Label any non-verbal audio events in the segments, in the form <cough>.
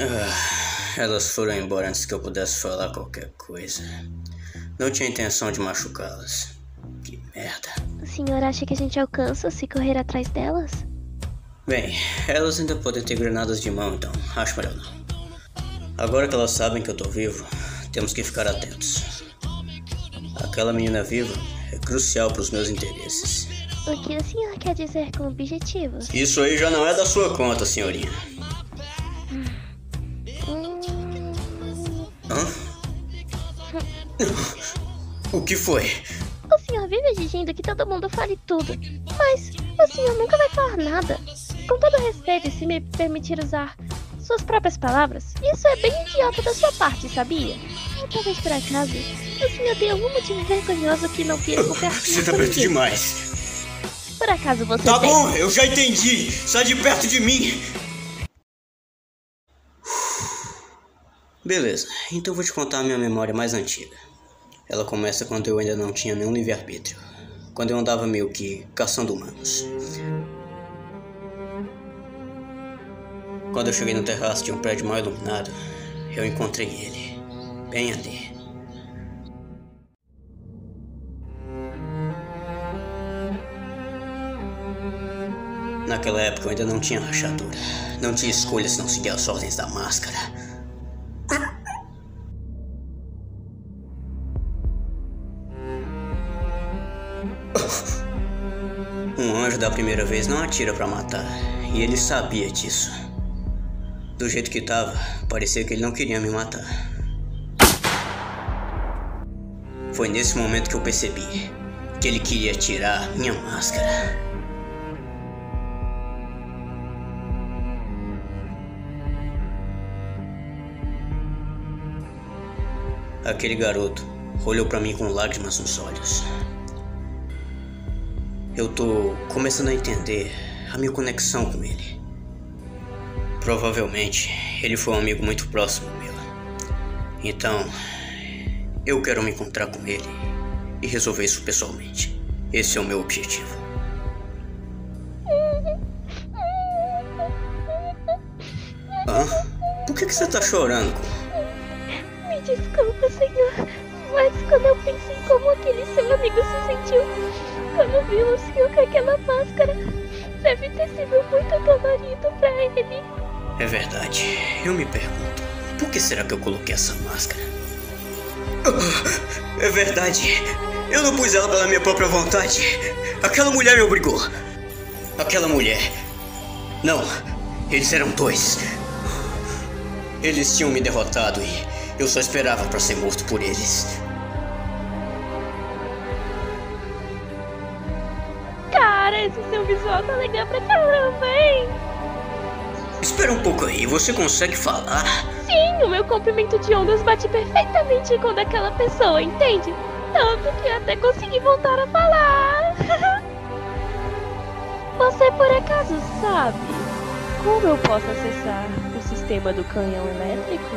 Ah, elas foram embora antes que eu pudesse falar qualquer coisa. Não tinha intenção de machucá-las. Que merda. O senhor acha que a gente alcança se correr atrás delas? Bem, elas ainda podem ter granadas de mão, então acho melhor não. Agora que elas sabem que eu tô vivo, temos que ficar atentos. Aquela menina viva é crucial para os meus interesses. O que o senhor quer dizer com objetivo? Isso aí já não é da sua conta, senhorinha. <laughs> O que foi? O senhor vive exigindo que todo mundo fale tudo, mas o senhor nunca vai falar nada. Com todo respeito, se me permitir usar suas próprias palavras, isso é bem idiota da sua parte, sabia? Talvez por acaso, o senhor tem algum motivo vergonhoso que não <laughs> queira compartilhar Você tá perto ninguém. demais. Por acaso você Tá tem... bom, eu já entendi. Sai de perto de mim. Beleza, então vou te contar a minha memória mais antiga. Ela começa quando eu ainda não tinha nenhum livre-arbítrio. Quando eu andava meio que caçando humanos. Quando eu cheguei no terraço de um prédio mal iluminado, eu encontrei ele. Bem ali. Naquela época eu ainda não tinha rachadura. Não tinha escolha se não seguir as ordens da máscara. Um anjo da primeira vez não atira pra matar. E ele sabia disso. Do jeito que tava, parecia que ele não queria me matar. Foi nesse momento que eu percebi que ele queria tirar minha máscara. Aquele garoto olhou pra mim com lágrimas nos olhos. Eu tô começando a entender a minha conexão com ele. Provavelmente ele foi um amigo muito próximo meu. Então, eu quero me encontrar com ele e resolver isso pessoalmente. Esse é o meu objetivo. Hã? Por que, que você tá chorando? Me desculpa, senhor, mas quando eu penso em como aquele seu amigo se sentiu quando viu o com aquela máscara, deve ter sido muito dolorido pra ele. É verdade. Eu me pergunto, por que será que eu coloquei essa máscara? Ah, É verdade. Eu não pus ela pela minha própria vontade. Aquela mulher me obrigou. Aquela mulher. Não, eles eram dois. Eles tinham me derrotado e eu só esperava para ser morto por eles. Esse seu visual tá legal pra caramba, hein? Espera um pouco aí, você consegue falar? Sim, o meu comprimento de ondas bate perfeitamente com daquela pessoa, entende? Tanto que até consegui voltar a falar. <laughs> Você por acaso sabe como eu posso acessar o sistema do canhão elétrico?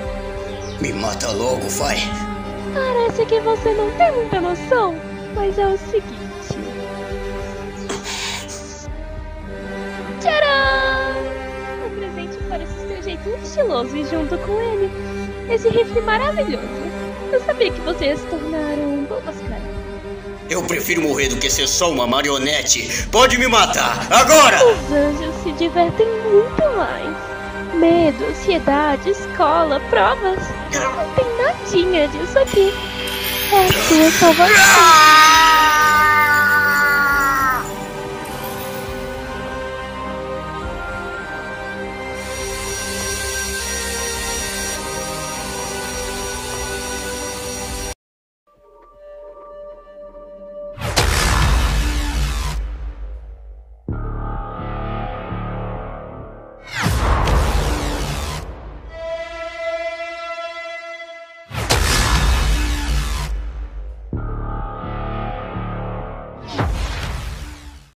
Me mata logo, vai. Parece que você não tem muita noção, mas é o seguinte. Jeito estiloso e junto com ele, esse rifle maravilhoso. Eu sabia que você ia se tornar um bom mascarado. Eu prefiro morrer do que ser só uma marionete. Pode me matar, agora! Os anjos se divertem muito mais. Medo, ansiedade, escola, provas. Não tem nadinha disso aqui. É a sua salvação.